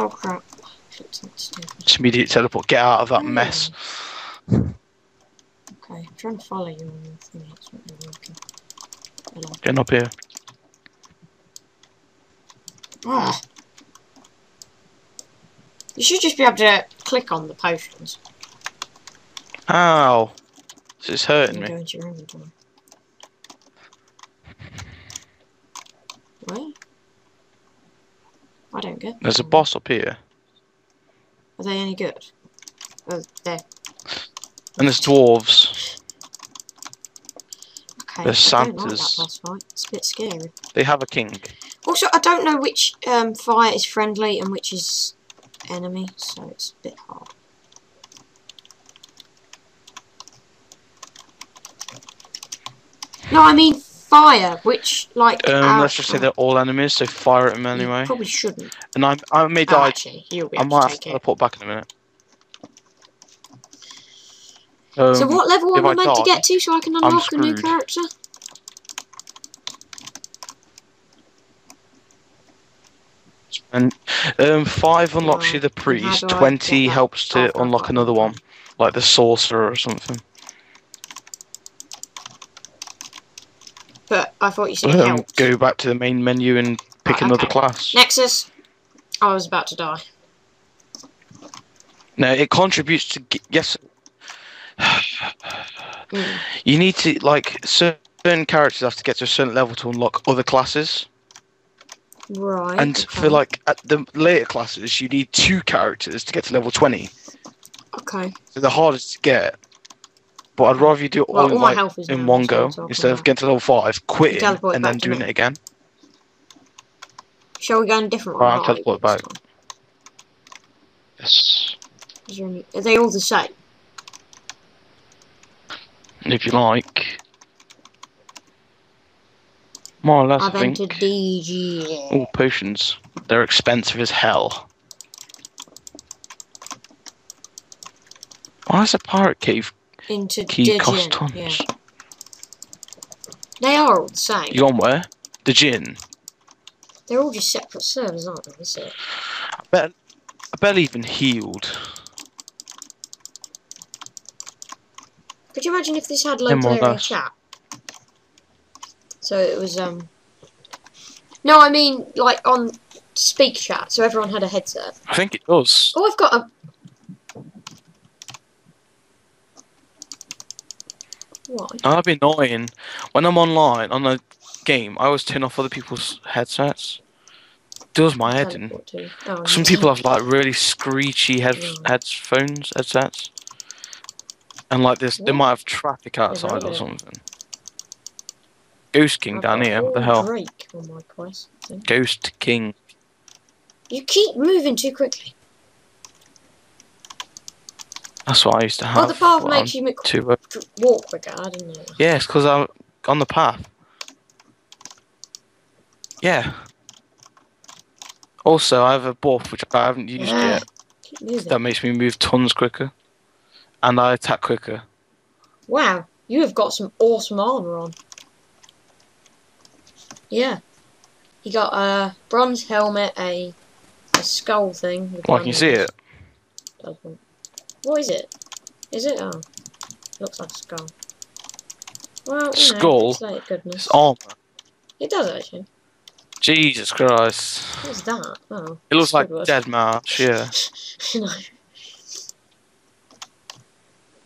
Oh crap. Shit, that's stupid. Just immediate teleport. Get out of that Hmm. mess. Okay, I'm trying to follow you on the thing. It's not really working. Hello. Getting up here. Ah. You should just be able to click on the potions. Ow. This is hurting me. into your inventory. Where? I don't get. There's a boss up here. Are they any good? Oh, there. And there's dwarves. Okay. there's I don't like that Santas. boss fight. It's a bit scary. They have a king. Also, I don't know which um, fire is friendly and which is enemy, so it's a bit hard. No, I mean fire, which like. Um, out- let's just say they're all enemies, so fire at them You anyway. Probably shouldn't. And I, I may Oh, die. actually, you'll I might to have to take it. back in a minute. Um, So what level if am I I meant to get to so I can unlock a new character? And um, five unlocks Right, you the priest. Twenty helps to Oh, I've got unlock another one, like the sorcerer or something. But I thought you said Um, helped. go back to the main menu and pick Right, another okay. class. Nexus. I was about to die. No, it contributes to yes. Mm. You need to like certain characters have to get to a certain level to unlock other classes, Right. and okay. for like at the later classes, you need two characters to get to level twenty. Okay. So the hardest to get. But I'd rather you do it all Well, in, all like, in one that's what I'm go instead of getting to level five, quitting, and then doing it again. Shall we go in a different one? Right, I'll teleport back. Yes. Any, are they all the same? If you like. More or less, I've I think. entered DG. Oh, potions. They're expensive as hell. Why is a pirate cave Into key Digi. cost tons? Yeah. They are all the same. You on where? The gin. They're all just separate servers, aren't they? That's it. I bet. I bet even healed. Could you imagine if this had or local chat? So it was um. No, I mean like on speak chat, so everyone had a headset. I think it does. Oh, I've got a. That'd be annoying. When I'm online on a game, I always turn off other people's headsets. Does my head in. Oh, Some people have like really screechy head Mm. headphones, headsets, and like this, they might have traffic outside or something. Ghost King I've down here. What the hell? Drake on my quest. Ghost King. You keep moving too quickly. That's what I used to have. Oh, the path makes I'm you too. Uh, walk quicker. I didn't know. it's because I'm on the path. Yeah. Also, I have a buff which I haven't used Yeah. yet. That makes me move tons quicker, and I attack quicker. Wow, you have got some awesome armor on. Yeah. You got a bronze helmet, a a skull thing. Well, can you see it? Doesn't. What is it? Is it? Oh, looks like a skull. Well, you Skull? Know, it's like goodness. It's armor. It does actually. Jesus Christ. What's that? Oh, It looks like. Dead March, yeah. no.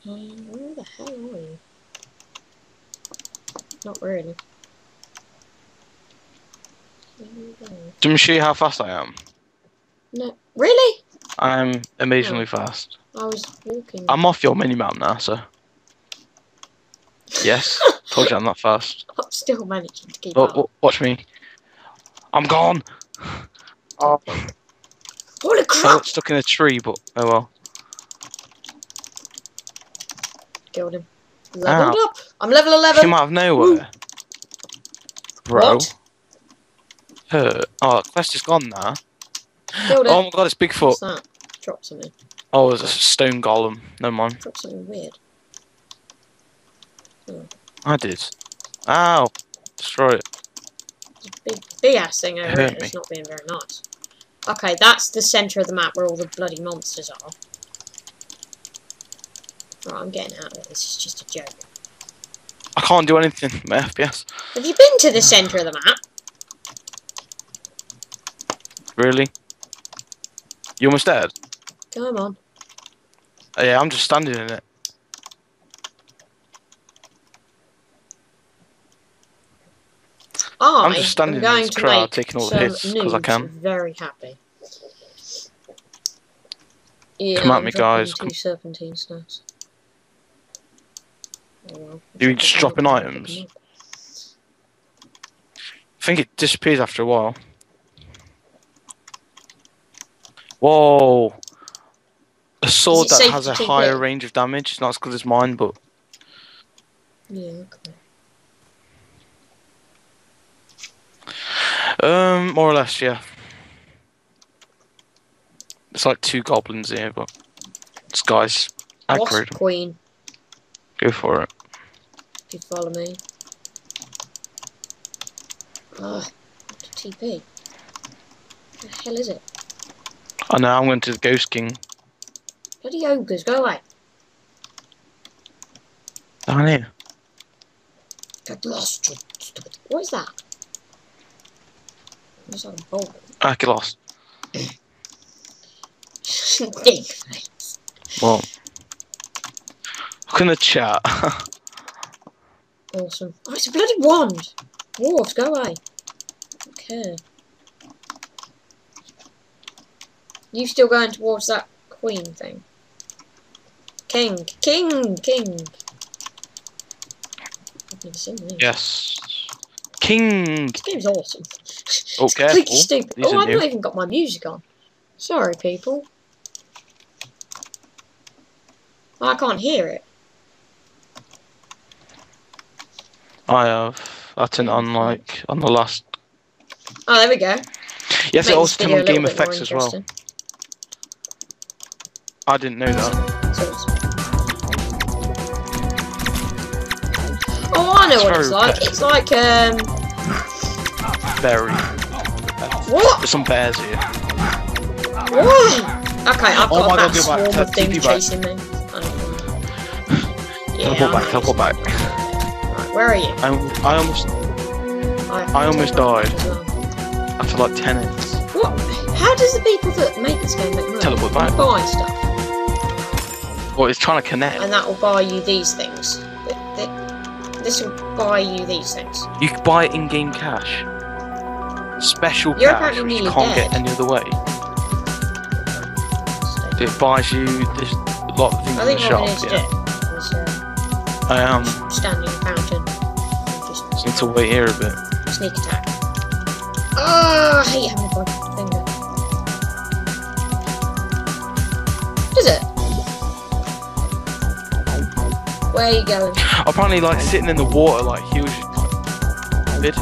Um, where the hell are you? Not really. Where you going? Do you you how fast I am? No, really? I'm amazingly Oh. fast. I was walking. I'm off your minimap now, so. Yes, told you I'm not fast. I'm still managing to keep But up. watch me. I'm gone. Oh, Holy I crap! got stuck in a tree, but oh well. Killed him. Ah. Leveled Ow. up. I'm level 11. Came 11. out of nowhere. Bro. What? Hurt. Oh, quest is gone now. Killed Oh him. my god, it's Bigfoot. What's that? Drop something. Oh, there's a stone golem. No mind. Drop something weird. I did. Ow. Destroy it. It's a big, big ass thing over Hurt it. It's not being very nice. Okay, that's the centre of the map where all the bloody monsters are. Right, I'm getting out of it. This is just a joke. I can't do anything. My FPS. Have you been to the centre of the map? Really? You almost dead? Come on. Oh, yeah, I'm just standing in it. I'm just standing in this crowd taking all the hits 'cause I can. very happy. Yeah, Come at I'm me, guys. Two serpentine snaps. Oh, well. You mean just dropping items? I think it disappears after a while. Whoa! A sword that has a higher range of damage. It's not as good as mine, but Yeah, okay. um, more or less, yeah. It's like two goblins here, but this guy's aggroed. Queen, Go for it. if you follow me. Ugh, TP. What the hell is it? I know. I'm going to the Ghost King Bloody ogres, go away. down here. Get lost, you stupid. What is that? What's that a bowl? I get lost. Face. Well, look in the chat. Awesome. Oh, it's a bloody wand! Dwarves, go away. Okay. You still going towards that queen thing? King, king, king. I've never seen this. yes. King. This game's awesome. Oh, careful. stupid. These oh, I've new. not even got my music on. Sorry, people. I can't hear it. I have. I turned on like on the last. Oh, there we go. Yes, it also turned on game little bit more effects as well. I didn't know that. It's I know It's what it's like. It's like, um, Berry. what? There's some bears here. What? Okay, I've Oh got my a God, back, swarm of things chasing me. I. Yeah, Teleport back. I. Teleport back. Right, where are you? I, I almost I almost died. Well. after like ten minutes. What? How does the people that make this game make money? Teleport They back. buy stuff, Well, it's trying to connect. and that will buy you these things. Th- th- This will buy you these things. You can buy it in-game cash. Special You're cash, which you can't dead. get any other way. It buys you this a lot of things I in the think what we need shop. Yeah, is uh, I am. stand in a fountain just Just need to wait here a bit. sneak attack. Oh, I hate having a bug finger. Does it? Where are you going? Apparently, like sitting in the water, like quite bit.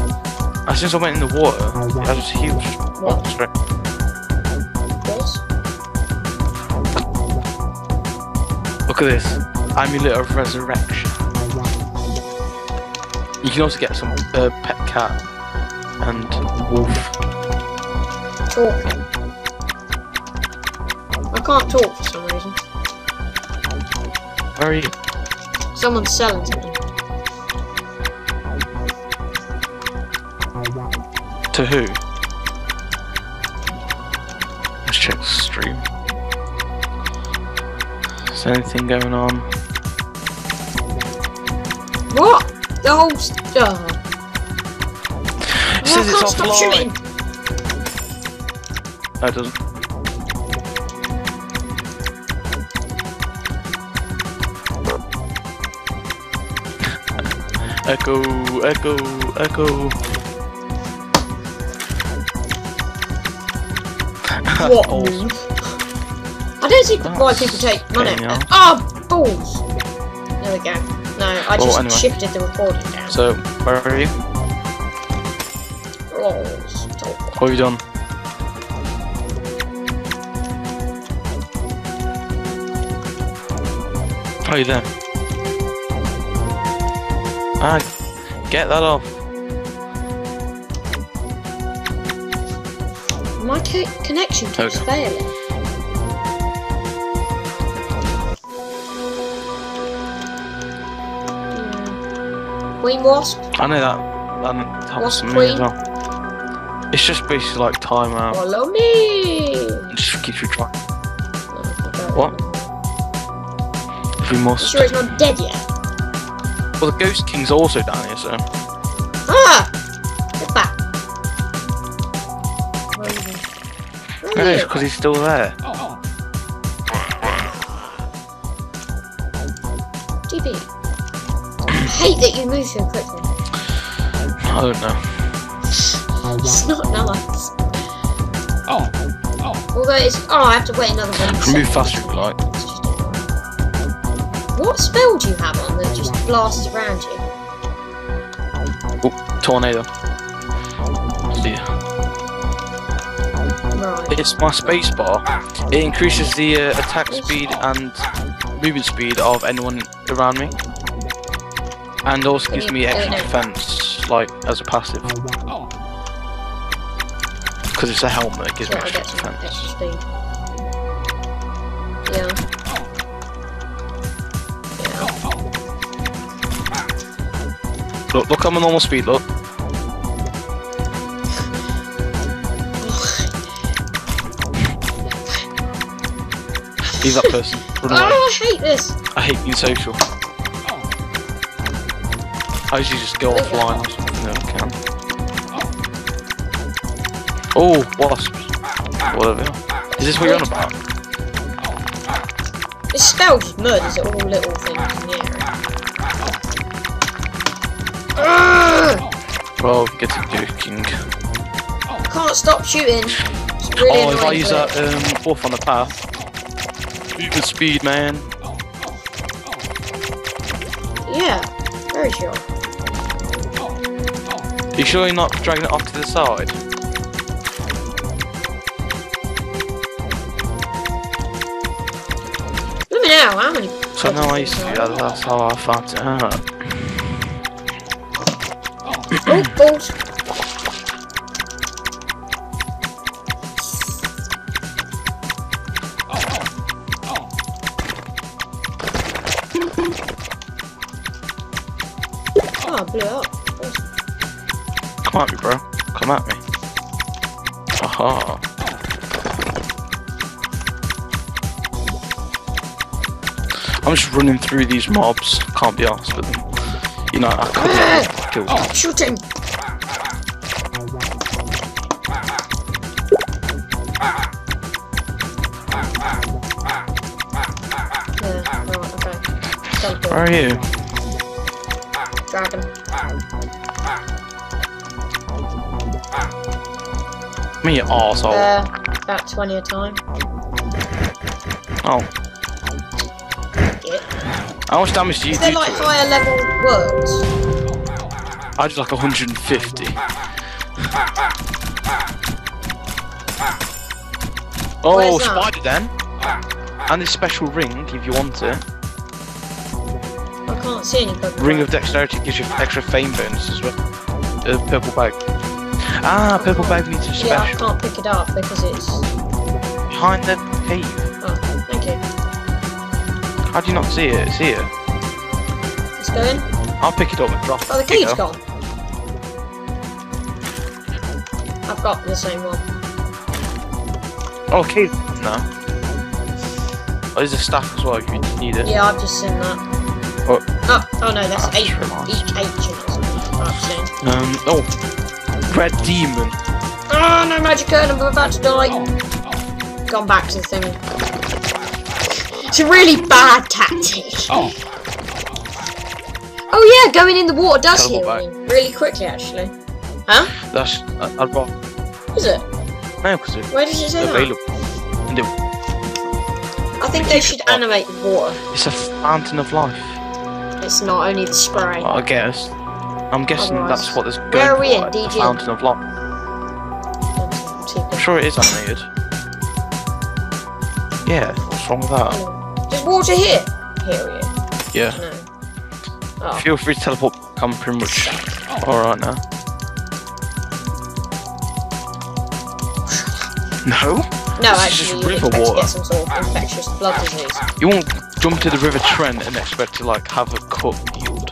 As soon as I went in the water, I just healed What? straight. Look at this amulet of resurrection. You can also get some uh, pet cat and wolf. Talking. I can't talk for some reason. Where are you? Someone's selling something. To who? Let's check the stream. Is there anything going on? What? The whole stuff. It says it's offline. it doesn't. Echo, echo, echo. What. I don't see Oh, why people take money. yeah. Oh, balls! There we go. No, I Well, just anyway. shifted the recording down. So, where are you? Balls. What have you done? Oh, you there? Ah, get that off. My co connection keeps Okay. failing. Yeah. Queen Wasp? I know that. That happens to me queen? as well. It's just basically like timeout. Follow me! It just keeps you trying. No, What? we You must. sure it's not dead yet? Well, the Ghost King's also down here, so. Ah! Get back! Where are you? Where No, are it's you? because he's still there. GB. I hate that you move so quickly. I don't know. It's not nice. Although it's. Oh, I have to wait another one. Can move faster if you like. It's just annoying. What spell do you have on that just blasts around you? Oh, tornado. See. Right. It's my spacebar. It increases the uh, attack speed and movement speed of anyone around me. And also gives me extra defense, like, as a passive. Because it's a helmet, it gives So me extra defense. extra Look, look, I'm a normal speed, look. Leave that person. Run Oh. I hate this. I hate being social. I usually just go offline or something if I can. Oh, wasps. Whatever. Is this what you're on about? This spell just murders all little things get Ghost Can't stop shooting. Really Oh, if I use that um, buff on the path. Movement speed, man. Yeah, very sure. you sure you're not dragging it off to the side? Let me know how many. So I know I used to do that, that's how I found it out. Oh, balls. Oh, I blew it up. Come at me, bro. Come at me. Haha. I'm just running through these mobs. Can't be asked with them. You know, I can't ah! Kill them. Shoot him! Yeah, right, okay. Teleport. Where are you? Dragon. Me, you arsehole. Uh, about 20 a time. oh. Yeah. How much damage do you Is do there like it? higher level worlds? I did like 150. Oh, spider then. And this special ring, if you want it. I can't see any Pokemon. Ring of Dexterity gives you extra fame bonus as well. Uh, purple bag. Ah, purple bag needs a Yeah, I special. can't pick it up because it's. Behind the cave. Oh, thank you. How do you not see it? It's here. Let's go in. I'll pick it up and drop it. Oh, the Here you cave's go. gone. I've got the same one. Oh, cave. No. Oh, there's a staff as well if you need it. Yeah, I've just seen that. Oh. Oh, oh no, that's Ah, eight. Each eight or something. I've seen. Um, oh. Red Demon. Oh no, magic urn! I'm about to die. Gone back to the thing. It's a really bad tactic. Oh. Oh yeah, going in the water does heal me really quickly, actually. Huh? That's. I, I'd rather. Is it? No, because it's Where did you say available. And it, I think they should animate the water. it's a fountain of life. It's not only the spray. I guess. I'm guessing Otherwise- that's what going Where are we for, in? the DG? fountain of life. I'm sure it is animated. Yeah, what's wrong with that? There's water here. Here we are. Yeah. No. Oh. Feel free to teleport. I'm pretty much alright now. No. No, This is actually, just you river to water. get some sort of infectious blood disease. You won't jump to the River Trent and expect to like have a cup yield.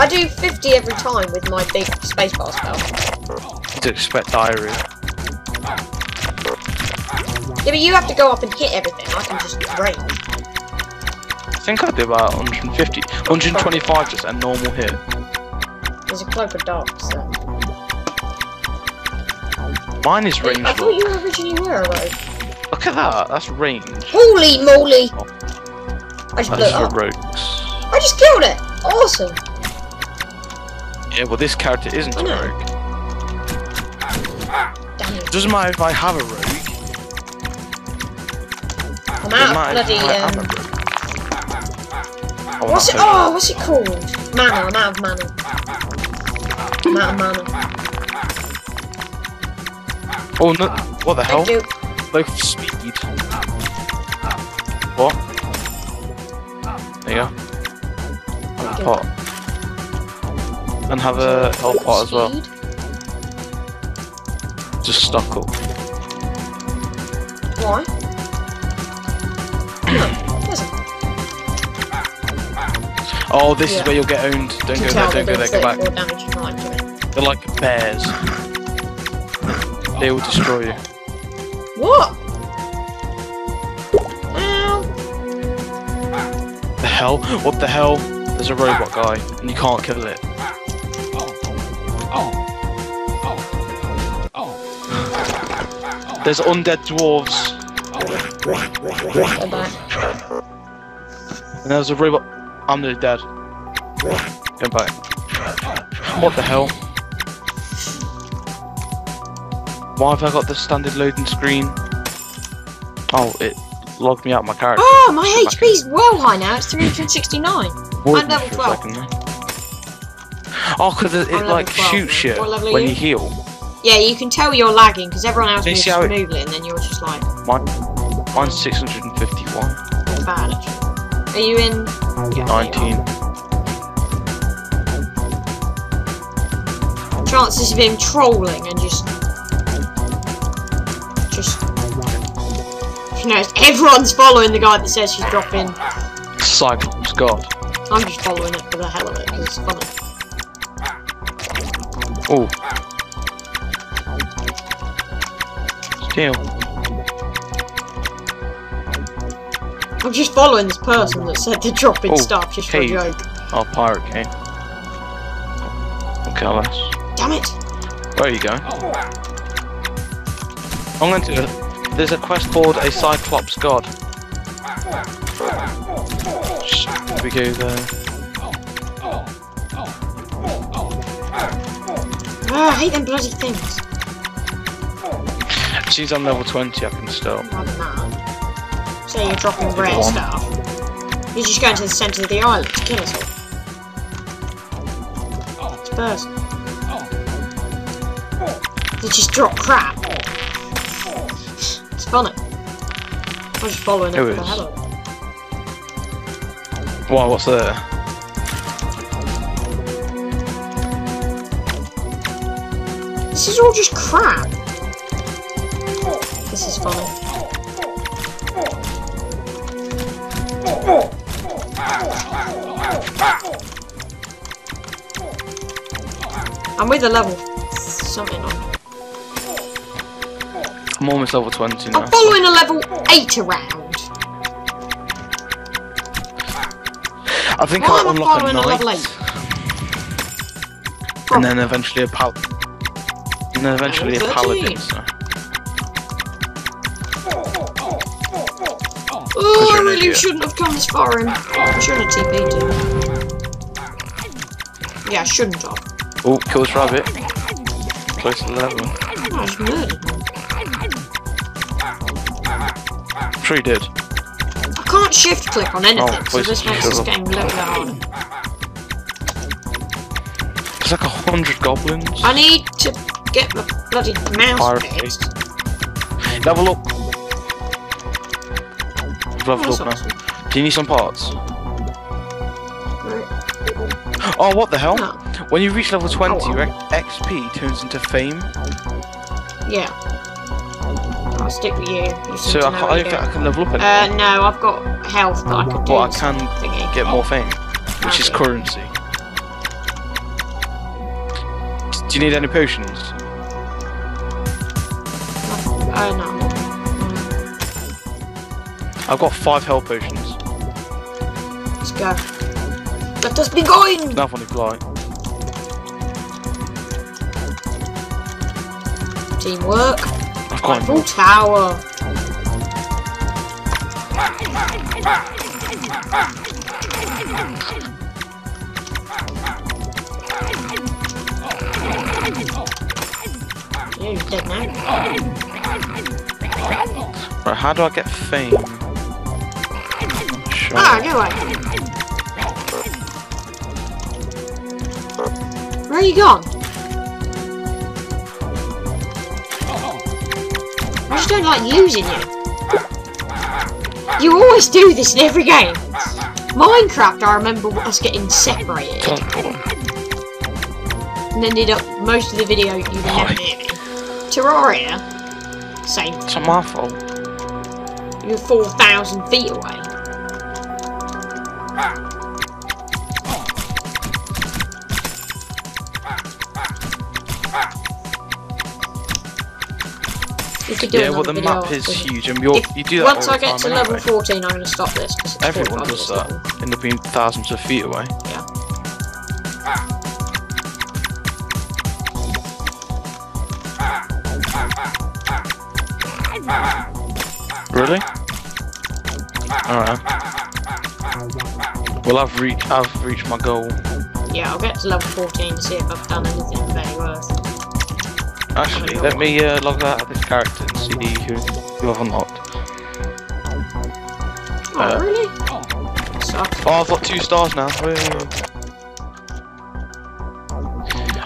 I do 50 every time with my big spacebar spell. to expect diarrhea. Yeah, but you have to go up and hit everything. I can just range. I think I do about 150, 125 just a normal hit. There's a cloak of darkness there. Mine is range. I thought you originally were a rogue. Look at that, that's range. Holy moly! Oh. I just blew That's it up. rogues. I just killed it! Awesome! Yeah, well this character isn't a rogue. Damn it. Doesn't matter if I have a rogue. I'm out of bloody, if I have a um... Oh, What's it? that's Oh, what's it called? Mana, I'm out of mana. I'm out of mana. Oh no! What the hell? Thank you. Low speed. What? There you go. Thank you. Pot. And have a health pot as well. Just stock up. Why? Oh, this Yeah. is where you'll get owned. Don't go there, don't go there, go back. 34 damage you can't do it. They're like bears. They will destroy you. What? Ow. The hell? What the hell? There's a robot guy, and you can't kill it. There's undead dwarves, and there's a robot. I'm nearly dead. Go back. What the hell? Why have I got the standard loading screen? Oh, it logged me out my character. Oh, my HP's well high now. It's 369. Worried I'm level for a 12. Oh, because it, like 12 shoots now. shit What level when you? you heal. Yeah, you can tell you're lagging because everyone else you moves how it- and then you're just like Mine, mine's 651. bad. Actually. Are you in? Yeah, 19. Chances of him trolling and just, just. You know, everyone's following the guy that says she's dropping. Cyclops God. I'm just following it for the hell of it because it's funny. Oh. Steal. I'm just following this person that said they're dropping Oh, stuff just for a joke. Oh, pirate king. Okay, let's. Damn it! Where are you going? I'm going to. There's a quest called a Cyclops God. Should we go there? Ah, I hate them bloody things. She's on level 20, I can stop. So you're dropping rare stuff. You're just going to the centre of the island to kill us all. It's birds. They just drop crap. It's funny. I'm just following it It for the hell of it. Why, what's there? This is all just crap. This is funny. I'm with a level something on. I'm almost level 20 now. I'm following a level 8 around. I think Why I am I unlock a following a level knight. And then eventually a pal. And then eventually a paladin. So. Oh, I really shouldn't have come this far in. I shouldn't have TP'd him. Yeah, I shouldn't have. Kill this rabbit. Close to level. I just murdered. I'm sure he did. I can't shift click on anything, Oh, so this makes this game a little bit harder. There's like a hundred goblins. I need to get the bloody mouse Pirate fixed. Level up. Level That's up now. Do you need some parts? Oh, what the hell? No. When you reach level 20, Oh, your XP turns into fame. Yeah. I'll stick with you. You So I, can't, I don't think I can level up Uh, no, I've got health that I could do. but I can thingy. get more fame, which is currency. Do you need any potions? Oh no. I've got five health potions. Let's go. Let us be going! Another one you Teamwork. I've got more. Tower. Yeah, he's dead now. Right, how do I get fame? Sure. Ah, no way. Where are you gone? Just don't like losing you. You always do this in every game. Minecraft, I remember us getting separated and ended up most of the video you never near me. Terraria, same. It's my fault. You're 4,000 feet away. We could do Yeah, well, the map is huge, and you're, If- you do that Once I get to level anyway. 14, I'm going to stop this. Everyone 45 does that. End up being thousands of feet away. Yeah. Really? Alright. Well, I've reached, I've reached my goal. Yeah, I'll get to level 14 to see if I've done anything very worth. Actually, let me uh, log this character and see who, who I've unlocked. Oh, Uh, really? Sucks. Oh, I've got two stars now.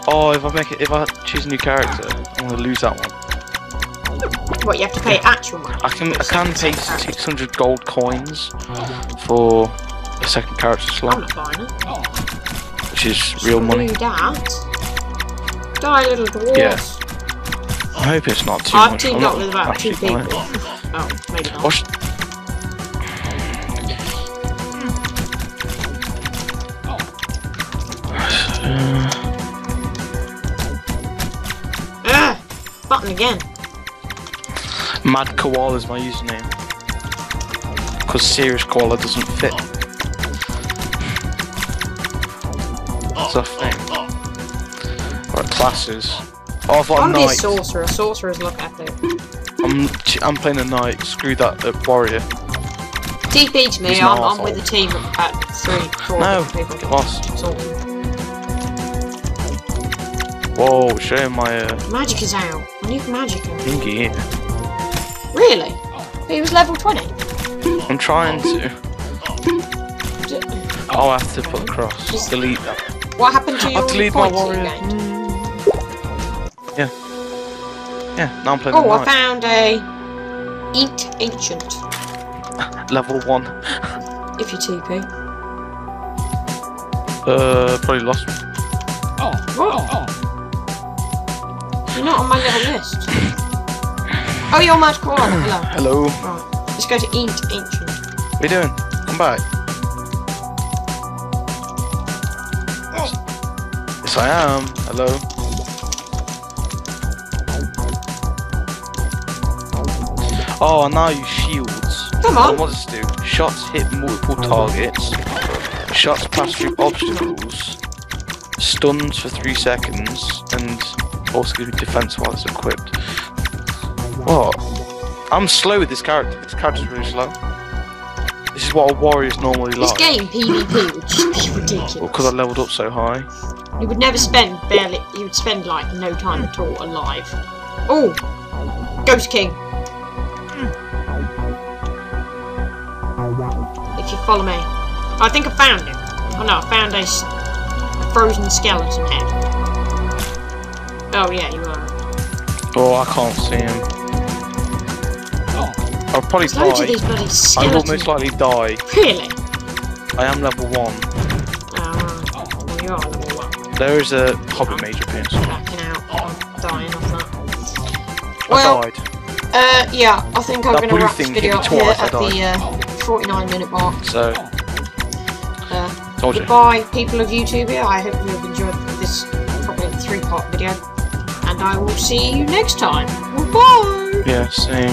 Oh, if I make it, if I choose a new character, I'm gonna lose that one. What, you have to pay actual money? I can, I can pay 600 gold coins for a second character I'm slot, not buying it. which is real money. That. Die, little dwarfs. Yeah. I hope it's not too I've much. teamed I'm up with about two people. Oh, maybe not. What's- Ah! Button again. Mad Koala is my username. Because Serious Koala doesn't fit. That's a thing. Right, classes. Oh, I've I got a want to be a knight. sorcerer. Sorcerers look epic. I'm, I'm playing a knight. Screw that uh, warrior. TP to me, I'm, I'm with a team about three, four No, people. lost. Whoa, showing my uh, Magic is out. I need magic out. here. Really? He was level 20. I'm trying to. oh, I'll have to put a cross. Just- Delete that. What happened to your I'll delete my warrior. Yeah, now I'm playing Oh, a I knight. found a Ent Ancient. Level 1. If you TP. Uh, probably lost me. What? You're not on my little list. Oh, you're Mad Koala. Hello. Hello. Right. Let's go to Ent Ancient. What are you doing? Come back. Yes, I am. Hello. Oh, now you shields. Come on. What does this do? Shots hit multiple targets. Shots pass through obstacles. Stuns for three seconds, and also gives me defense while it's equipped. What? I'm slow with this character. This character's really slow. This is what a warrior's normally This like. This game, PvP, would just be ridiculous. Because I leveled up so high. You would never spend barely. You would spend like no time at all alive. Oh, Ghost King. Follow me, I think I found him. Oh no, I found a frozen skeleton head. Oh yeah, you are. Oh, I can't see him. Oh. I'll probably loads of these bloody I will skeletons. most likely die. Really? I am level 1. Oh, right. well, you are level one. There is a Hobbit Major pencil. Backing out. I'm dying of that. I Well, died. uh, yeah, I think I'm That to wrap this video up here I at the uh, 49 minute mark. So, Uh, told you. goodbye, people of YouTube. here. I hope you have enjoyed this probably three part video. And I will see you next time. Goodbye! Yeah, same.